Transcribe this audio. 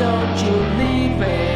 don't you leave it?